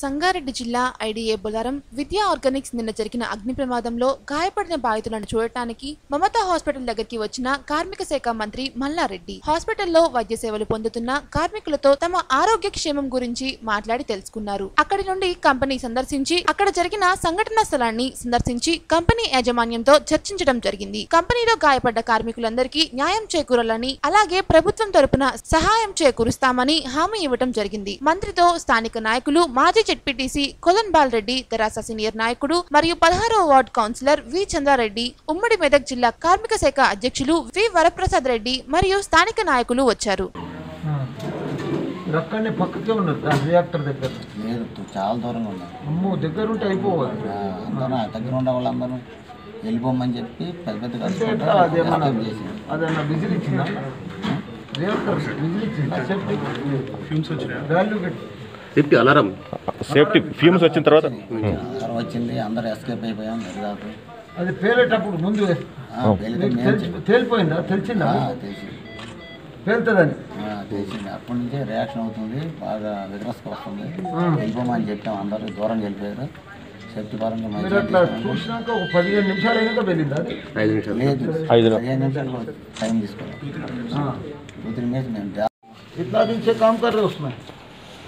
సంగారెడ్డి జిల్లా ఐడిఏ బొలారం విద్యా ఆర్గానిక్స్ నిన్న జరిగిన అగ్ని ప్రమాదంలో గాయపడిన బాధితులను చూడటానికి మమతా హాస్పిటల్ దగ్గరికి వచ్చిన కార్మిక శాఖ మంత్రి మల్లారెడ్డి. హాస్పిటల్లో వైద్య సేవలు పొందుతున్న కార్మికులతో తమ ఆరోగ్య క్షేమం గురించి మాట్లాడి తెలుసుకున్నారు. అక్కడి నుండి కంపెనీ సందర్శించి అక్కడ జరిగిన సంఘటనా స్థలాన్ని సందర్శించి కంపెనీ యాజమాన్యంతో చర్చించడం జరిగింది. కంపెనీలో గాయపడ్డ కార్మికులందరికీ న్యాయం చేకూరాలని అలాగే ప్రభుత్వం తరపున సహాయం చేకూరుస్తామని హామీ ఇవ్వడం జరిగింది. మంత్రితో స్థానిక నాయకులు మాజీ జెడ్పీటీసీ కొలన్ బాల్ రెడ్డి తెరాస సీనియర్ నాయకుడు మరియు పదహారవ వార్డ్ కౌన్సిలర్ వి చంద్రారెడ్డి ఉమ్మడి మెదక్ జిల్లా కార్మిక శాఖ అధ్యక్షులు వి వరప్రసాద్ రెడ్డి మరియు స్థానిక నాయకులు వచ్చారు. మీరు అక్కడనే పక్కకే ఉన్నారు ఆ రియాక్టర్ దగ్గర. లేదు తు- చాలా దూరంగా ఉన్నారు. అమ్మో దగ్గర ఉంటే అయిపోవాలి. ఆ, అందరూ ఆ దగ్గర ఉన్న వాళ్ళందరూ వెళ్ళిపోమని చెప్పి పెద్ద పెద్ద అదన్నా ఇచ్చిందా? రియాక్టర్ ఇచ్చిందా? సేఫ్టీ ఫ్యూమ్స్ వచ్చినాయి value safety alarm. Safety fumes వచ్చిన తర్వాత? అలారం వచ్చింది అందరూ ఎస్కేప్ అయిపోయాం దాదాపు. అది పేలేటప్పుడు ముందు. తేలిపోయిందా? తెలిసిందా తెలిసింది పేలుతుందని. తెలిసింది అప్పటి నుంచే రియాక్షన్ అవుతుంది బాగా విగ్రస్కి వస్తుంది. వెళ్ళిపోమని చెప్పాం అందరూ దూరం వెళ్ళిపోయారు. సేఫ్టీ పరంగా చూసినాక ఒక పదిహేను నిమిషాలు అయినాక వెళ్ళిందా ఐదు పదిహేను నిమిషాలు టైం తీసుకోవాలి టూ త్రీ మినిట్స్ మేము ఇట్లా నుంచి కామ్ కర్రీ వస్తున్నాయి.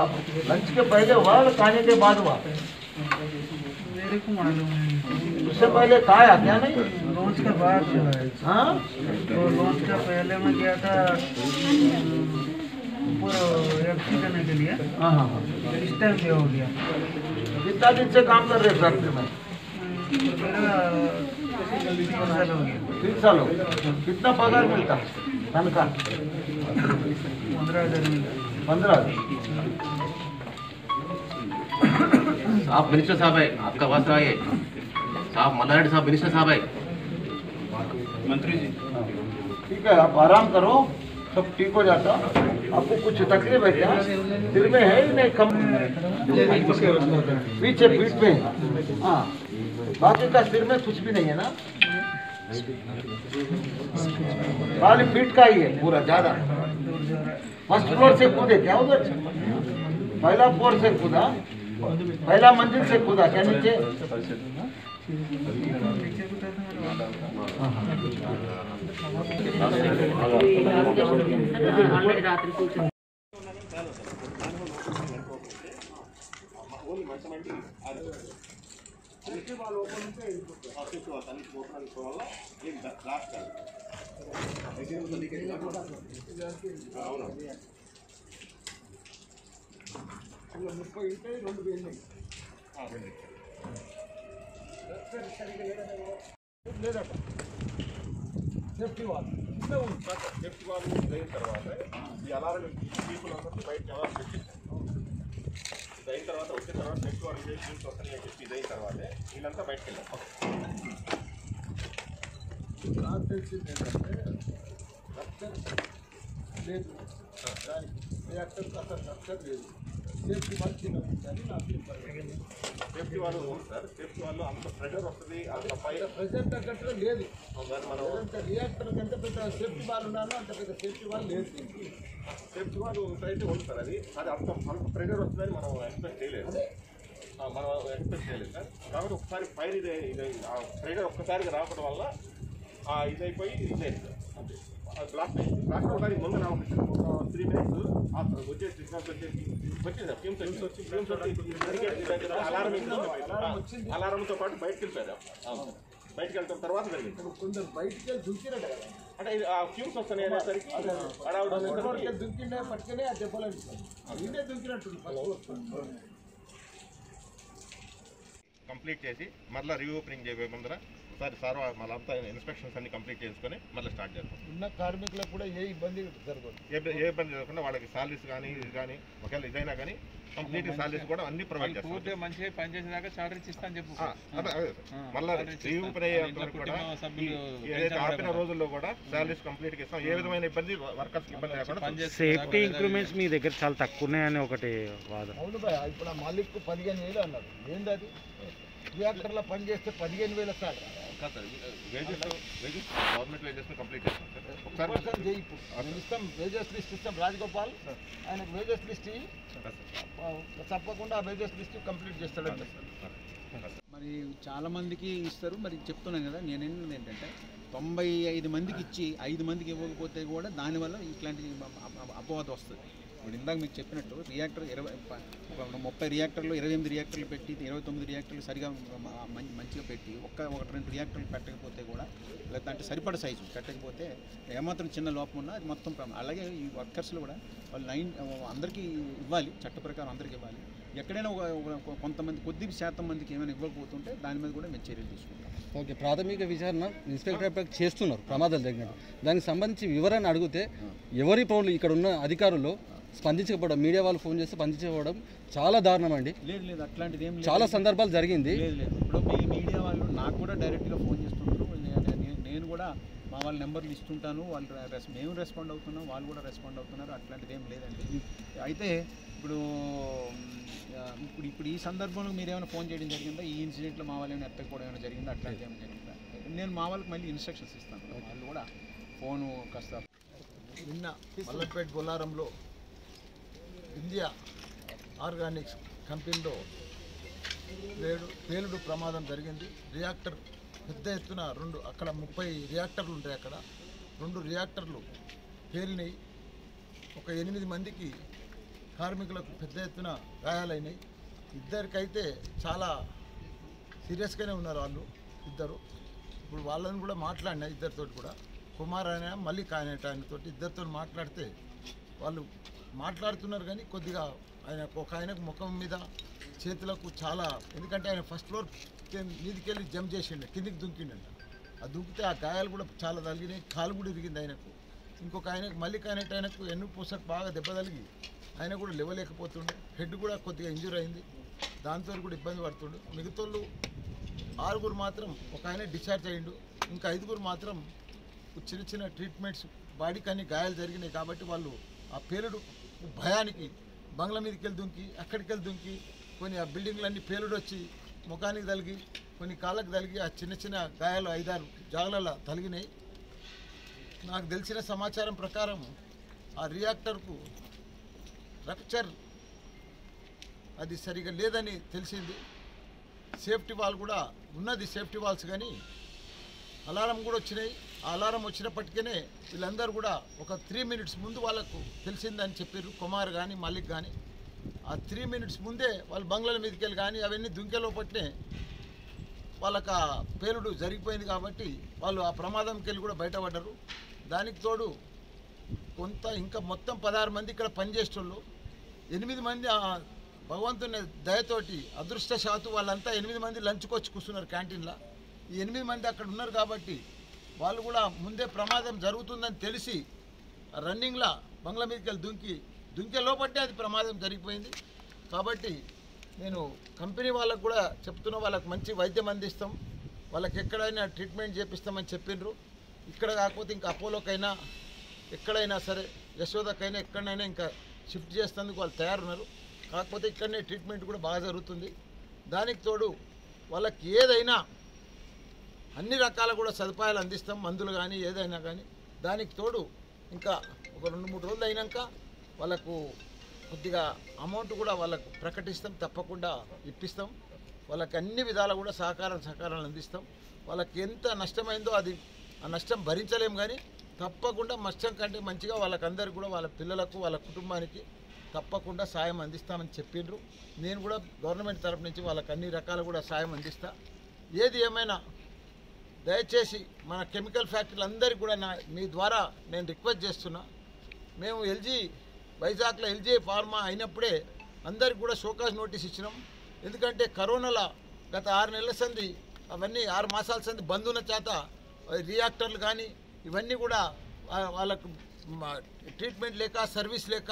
आप लंच के पहले हुआ और खाने के बाद हुआ? मेरे को मालूम नहीं उससे पहले खाया क्या नहीं? लॉन्च के बाद हाँ? तो लॉन्च का पहले मैं गया था करने के लिए। हाँ हाँ हाँ। इस टाइम पे हो गया। कितना दिन से काम कर रहे फैक्ट्री में? तीन साल हो गया। तीन साल हो कितना पगार मिलता? तनख्वाह? पंद्रह हज़ार मिला पंद्रह। साहब मिनिस्टर साहब है आपका आवाज़ तो आई है। साहब मल्लारेड्डी साहब मिनिस्टर साहब है। मंत्री जी। ठीक है आप आराम करो सब ठीक हो जाता। आपको कुछ तकलीफ़ है क्या? सिर में है ही नहीं? कम पीछे पीठ में। हाँ। बाकी का सिर में कुछ भी नहीं है ना? खाली पीठ का ही है, पूरा ज़्यादा। फ़र्स्ट फ्लोर से कूदे क्या उधर? पहला फ्लोर से कूदा? पहला मंजिल से कूदा क्या नीचे? సేఫ్టీ వాల్ సేఫ్టీ వాళ్ళు అయిన తర్వాత ఈ అలారం పీపుల్ అందరినీ బయట ఎలా పెట్టేసారు ఇది అయిన తర్వాత వచ్చిన తర్వాత నెక్స్ట్ వాళ్ళు ఇదే టీమ్స్ వస్తాయి అని చెప్పి ఇది అయిన తర్వాతే వీళ్ళంతా బయటకు వెళ్ళారు. నాకు తెలిసింది ఏంటంటే రక్తం లేదు. దానికి రియాక్టర్ అసలు రక్తం లేదు. సేఫ్టీ వాళ్ళు తినకుండాలి నా సేఫ్టీ వాళ్ళు సార్ సేఫ్టీ వాళ్ళు అంత ప్రెషర్ వస్తుంది అంత పైన ప్రెసెంట్ తగ్గట్టుగా లేదు సార్ మనం అంత రియాక్టర్ కంటే పెద్ద సేఫ్టీ వాళ్ళు ఉన్నారో అంత పెద్ద సేఫ్టీ వాళ్ళు లేదు సేఫ్టీ వాళ్ళు అయితే ఉంది సార్ అది అది అంత అంత ప్రెషర్ వస్తుందని మనం ఎక్స్పెక్ట్ చేయలేదు మనం ఎక్స్పెక్ట్ చేయలేదు సార్ కాబట్టి ఒకసారి ఫైర్ ఇది ఇదే ఆ ప్రెషర్ ఒక్కసారిగా రావడం వల్ల ఇదైపోయి ఇది అయిపోయి సార్ అంతే ముందు నా ఒక త్రీ మినిట్స్ వచ్చేసి సిగ్నల్స్ వచ్చేసి వచ్చింది. సార్ ఫ్యూమ్స్ వచ్చి వచ్చి ఫ్యూమ్స్ వచ్చి అలారం అలారంతో పాటు బయటకు వెళ్ళిపోయారు. బయటకు వెళ్తాం తర్వాత జరిగింది. కొందరు బయటికి వెళ్ళి కదా. అంటే ఇది ఆ ఫ్యూమ్స్ వస్తున్నాయి అనేసరికి పట్టుకునే ఆ దెబ్బలు దుంకినట్టు ఫస్ట్ కంప్లీట్ చేసి మళ్ళీ రీఓపెనింగ్ చేయబోయే ముందర ఒకసారి సార్ మళ్ళీ అంతా ఇన్స్పెక్షన్స్ అన్ని కంప్లీట్ చేసుకొని మళ్ళీ స్టార్ట్ చేస్తాం ఉన్న కార్మికులకు కూడా ఏ ఇబ్బంది జరగదు. ఏ ఏ ఇబ్బంది లేకుండా వాళ్ళకి సాలరీస్ కానీ ఇది కానీ ఒకవేళ ఇదైనా కానీ కంప్లీట్ సాలరీస్ కూడా అన్ని ప్రొవైడ్ చేస్తాం మంచిగా పనిచేసేదాకా చార్టర్ ఇస్తాను చెప్పు. సార్. మళ్ళా లీవ్ పని కూడా ఏదైతే ఆపిన రోజుల్లో కూడా సాలరీస్ కంప్లీట్గా ఇస్తాం. ఏ విధమైన ఇబ్బంది వర్కర్స్ ఇబ్బంది లేకుండా సేఫ్టీ ఇంక్రిమెంట్స్ మీ దగ్గర చాలా తక్కువ ఉన్నాయని ఒకటి వాదన. అవును ఇప్పుడు ఆ మాలిక్ పదిహేను వేలు అన్నారు ఏంది అది రియాక్టర్లో పని చేస్తే పదిహేను వేల సార్. కాదు sir wages wages government complete చేస్తాం సార్. ఒకసారి ఒకసారి చేయి ఇప్పుడు మేము ఇస్తాం వేజెస్ లిస్ట్ ఇస్తాం రాజగోపాల్. ఆయనకు వేజెస్ లిస్ట్. తప్పకుండా ఆ వేజెస్ లిస్ట్ కంప్లీట్ చేస్తాడండి. మరి చాలా మందికి ఇస్తారు. మరి చెప్తున్నాను కదా నేను ఏంటంటే ఏంటంటే తొంభై ఐదు మందికి ఇచ్చి ఐదు మందికి ఇవ్వకపోతే కూడా దానివల్ల ఇట్లాంటి అప- అప- అపవాదం వస్తుంది. ఇప్పుడు ఇందాక మీకు చెప్పినట్టు రియాక్టర్ ఇరవై ముప్పై రియాక్టర్లు ఇరవై ఎనిమిది రియాక్టర్లు పెట్టి ఇరవై తొమ్మిది రియాక్టర్లు సరిగా మంచిగా పెట్టి ఒక్క ఒక రెండు రియాక్టర్లు పెట్టకపోతే కూడా లేదంటే సరిపడ సైజు పెట్టకపోతే ఏమాత్రం చిన్న లోపం ఉన్నా అది మొత్తం ప్రమాదం. అలాగే ఈ వర్కర్స్లో కూడా వాళ్ళు నైన్ అందరికీ ఇవ్వాలి చట్ట ప్రకారం అందరికీ ఇవ్వాలి. ఎక్కడైనా ఒక కొంతమంది కొద్ది శాతం మందికి ఏమైనా ఇవ్వకపోతుంటే దాని మీద కూడా మేము చర్యలు తీసుకుంటాం. ఓకే ప్రాథమిక విచారణ ఇన్స్పెక్టర్ చేస్తున్నారు ప్రమాదాలు జరిగినట్టు. దానికి సంబంధించి వివరణ అడిగితే ఎవరి పౌరులు ఇక్కడ ఉన్న అధికారులు స్పందించకపోవడం మీడియా వాళ్ళు ఫోన్ చేస్తే స్పందించకపోవడం చాలా దారుణం అండి లేదు లేదు అట్లాంటిది ఏం లేదు. చాలా సందర్భాలు జరిగింది. లేదు లేదు. ఇప్పుడు మీ మీడియా వాళ్ళు నాకు కూడా డైరెక్ట్గా ఫోన్ చేస్తుంటారు. నేను కూడా మా వాళ్ళ నెంబర్లు ఇస్తుంటాను. వాళ్ళు రెస్ మేము రెస్పాండ్ అవుతున్నాం. వాళ్ళు కూడా రెస్పాండ్ అవుతున్నారు. అట్లాంటిది ఏం లేదండి. అయితే ఇప్పుడు ఇప్పుడు ఇప్పుడు ఈ సందర్భంలో మీరు ఏమైనా ఫోన్ చేయడం జరిగిందా? ఈ ఇన్సిడెంట్లో మా వాళ్ళు ఏమైనా ఎత్తకపోవడం ఏమైనా జరిగిందా? అట్లాంటిది ఏమైనా జరిగిందా? నేను మా వాళ్ళకి మళ్ళీ ఇన్స్ట్రక్షన్స్ ఇస్తాను. వాళ్ళు కూడా ఫోను కాస్త నిన్న మల్లపేట బొల్లారంలో ఇండియా ఆర్గానిక్స్ కంపెనీలో పేలుడు పేలుడు ప్రమాదం జరిగింది. రియాక్టర్ పెద్ద ఎత్తున రెండు అక్కడ ముప్పై రియాక్టర్లు ఉంటాయి అక్కడ. రెండు రియాక్టర్లు పేలినాయి ఒక ఎనిమిది మందికి కార్మికులకు పెద్ద ఎత్తున గాయాలైనాయి ఇద్దరికైతే చాలా సీరియస్గానే ఉన్నారు వాళ్ళు ఇద్దరు. ఇప్పుడు వాళ్ళని కూడా మాట్లాడినా ఇద్దరితో కూడా. కుమార్ ఆయన మల్లిక్ ఆయన ఆయనతో ఇద్దరితో మాట్లాడితే వాళ్ళు మాట్లాడుతున్నారు కానీ కొద్దిగా ఆయన ఒక ఆయనకు ముఖం మీద చేతులకు చాలా ఎందుకంటే ఆయన ఫస్ట్ ఫ్లోర్ మీదికి వెళ్ళి జంప్ చేసిండు కిందికి దుంకిండంట ఆ దుంకితే ఆ గాయాలు కూడా చాలా తలిగినాయి కాలు కూడా ఇరిగింది ఆయనకు. ఇంకొక ఆయనకు మళ్ళీ అనేట ఆయనకు ఎన్ను పూసకు బాగా దెబ్బ తలిగి ఆయన కూడా లేవలేకపోతుండే హెడ్ కూడా కొద్దిగా ఇంజూర్ అయింది. దాంతో కూడా ఇబ్బంది పడుతుండు. మిగతాళ్ళు ఆరుగురు మాత్రం ఒక ఆయన డిశ్చార్జ్ అయ్యిండు. ఇంకా ఐదుగురు మాత్రం చిన్న చిన్న ట్రీట్మెంట్స్ బాడీకి అన్ని గాయాలు జరిగినాయి కాబట్టి వాళ్ళు ఆ పేలుడు భయానికి బంగ్లా మీదకి వెళ్ళి దుంకి అక్కడికి వెళ్ళి దుంకి కొన్ని ఆ బిల్డింగ్లన్నీ పేలుడు వచ్చి ముఖానికి తలిగి కొన్ని కాళ్ళకు తలిగి ఆ చిన్న చిన్న గాయాలు ఐదారు జాగలల తలిగినాయి. నాకు తెలిసిన సమాచారం ప్రకారం ఆ రియాక్టర్కు రప్చర్ అది సరిగా లేదని తెలిసింది. సేఫ్టీ వాల్ కూడా ఉన్నది సేఫ్టీ వాల్స్ కానీ అలారం కూడా వచ్చినాయి. అలారం వచ్చినప్పటికీ వీళ్ళందరూ కూడా ఒక త్రీ మినిట్స్ ముందు వాళ్ళకు తెలిసిందని చెప్పారు కుమార్ కానీ మల్లిక్ కానీ ఆ త్రీ మినిట్స్ ముందే వాళ్ళు బంగ్లాల మీదకి వెళ్ళి కానీ అవన్నీ దుంకెలోపట్నే వాళ్ళకి ఆ పేలుడు జరిగిపోయింది కాబట్టి వాళ్ళు ఆ ప్రమాదంకి వెళ్ళి కూడా బయటపడ్డారు. దానికి తోడు కొంత ఇంకా మొత్తం పదహారు మంది ఇక్కడ పనిచేసేటోళ్ళు. ఎనిమిది మంది ఆ భగవంతుని దయతోటి అదృష్టశాతు వాళ్ళంతా ఎనిమిది మంది లంచ్కి వచ్చి కూర్చున్నారు క్యాంటీన్లో. ఈ ఎనిమిది మంది అక్కడ ఉన్నారు కాబట్టి వాళ్ళు కూడా ముందే ప్రమాదం జరుగుతుందని తెలిసి రన్నింగ్లా బంగ్లా మీదకి వెళ్ళి దుంకి దుంకే లోపట్టే అది ప్రమాదం జరిగిపోయింది. కాబట్టి నేను కంపెనీ వాళ్ళకు కూడా చెప్తున్న వాళ్ళకి మంచి వైద్యం అందిస్తాం. వాళ్ళకి ఎక్కడైనా ట్రీట్మెంట్ చేపిస్తామని చెప్పిండ్రు ఇక్కడ కాకపోతే ఇంకా అపోలోకైనా ఎక్కడైనా సరే యశోదకైనా ఎక్కడైనా ఇంకా షిఫ్ట్ చేసేందుకు వాళ్ళు తయారున్నారు. కాకపోతే ఇక్కడనే ట్రీట్మెంట్ కూడా బాగా జరుగుతుంది. దానికి తోడు వాళ్ళకి ఏదైనా అన్ని రకాల కూడా సదుపాయాలు అందిస్తాం మందులు కానీ ఏదైనా కానీ దానికి తోడు ఇంకా ఒక రెండు మూడు రోజులు అయినాక వాళ్ళకు కొద్దిగా అమౌంట్ కూడా వాళ్ళకు ప్రకటిస్తాం తప్పకుండా ఇప్పిస్తాం. వాళ్ళకి అన్ని విధాలు కూడా సహకారం సహకారాలు అందిస్తాం. వాళ్ళకి ఎంత నష్టమైందో అది ఆ నష్టం భరించలేము కానీ తప్పకుండా నష్టం కంటే మంచిగా వాళ్ళకందరికీ కూడా వాళ్ళ పిల్లలకు వాళ్ళ కుటుంబానికి తప్పకుండా సాయం అందిస్తామని చెప్పిండ్రు. నేను కూడా గవర్నమెంట్ తరపు నుంచి వాళ్ళకి అన్ని రకాల కూడా సాయం అందిస్తా. ఏది ఏమైనా దయచేసి మన కెమికల్ ఫ్యాక్టరీలు అందరికీ కూడా నా మీ ద్వారా నేను రిక్వెస్ట్ చేస్తున్నా. మేము ఎల్జీ వైజాగ్లో ఎల్జీ ఫార్మా అయినప్పుడే అందరికి కూడా షోకాజ్ నోటీస్ ఇచ్చినాం. ఎందుకంటే కరోనాలో గత ఆరు నెలల సంది అవన్నీ ఆరు మాసాల సంది బంద్ ఉన్న చేత రియాక్టర్లు కానీ ఇవన్నీ కూడా వాళ్ళకు ట్రీట్మెంట్ లేక సర్వీస్ లేక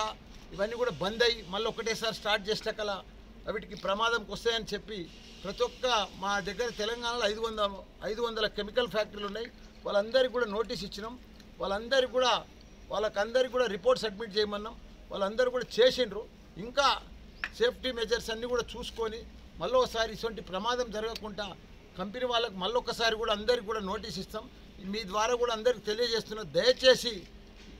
ఇవన్నీ కూడా బంద్ అయ్యి మళ్ళీ ఒకటేసారి స్టార్ట్ చేసేకల వీటికి ప్రమాదంకి వస్తాయని చెప్పి ప్రతి ఒక్క మా దగ్గర తెలంగాణలో ఐదు వందల ఐదు వందల కెమికల్ ఫ్యాక్టరీలు ఉన్నాయి. వాళ్ళందరికీ కూడా నోటీస్ ఇచ్చినాం. వాళ్ళందరికీ కూడా వాళ్ళకందరికీ కూడా రిపోర్ట్ సబ్మిట్ చేయమన్నాం. వాళ్ళందరూ కూడా చేసిండ్రు. ఇంకా సేఫ్టీ మెజర్స్ అన్నీ కూడా చూసుకొని మళ్ళీ ఒకసారి ఇటువంటి ప్రమాదం జరగకుండా కంపెనీ వాళ్ళకి మళ్ళీ ఒకసారి కూడా అందరికి కూడా నోటీస్ ఇస్తాం. మీ ద్వారా కూడా అందరికి తెలియజేస్తున్నాం. దయచేసి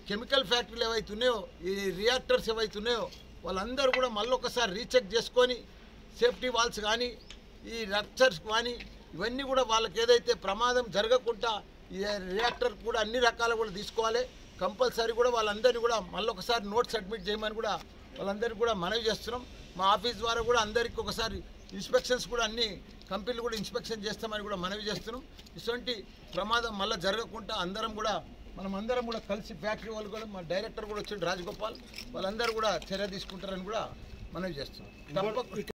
కెమికల్ ఫ్యాక్టరీలు ఏవైతున్నాయో ఈ రియాక్టర్స్ ఏవైతున్నాయో వాళ్ళందరూ కూడా మళ్ళీ ఒకసారి రీచెక్ చేసుకొని సేఫ్టీ వాల్స్ కానీ ఈ రక్చర్స్ కానీ ఇవన్నీ కూడా వాళ్ళకి ఏదైతే ప్రమాదం జరగకుండా ఈ రియాక్టర్ కూడా అన్ని రకాలు కూడా తీసుకోవాలి. కంపల్సరీ కూడా వాళ్ళందరినీ కూడా మళ్ళీ ఒకసారి సబ్మిట్ చేయమని కూడా వాళ్ళందరికీ కూడా మనవి చేస్తున్నాం. మా ఆఫీస్ ద్వారా కూడా అందరికీ ఒకసారి ఇన్స్పెక్షన్స్ కూడా అన్ని కంపెనీలు కూడా ఇన్స్పెక్షన్ చేస్తామని కూడా మనవి చేస్తున్నాం. ఇటువంటి ప్రమాదం మళ్ళీ జరగకుండా అందరం కూడా మనం అందరం కూడా కలిసి ఫ్యాక్టరీ వాళ్ళు కూడా మా డైరెక్టర్ కూడా వచ్చిండు రాజగోపాల్ వాళ్ళందరూ కూడా చర్య తీసుకుంటారని కూడా మనవి చేస్తున్నాం.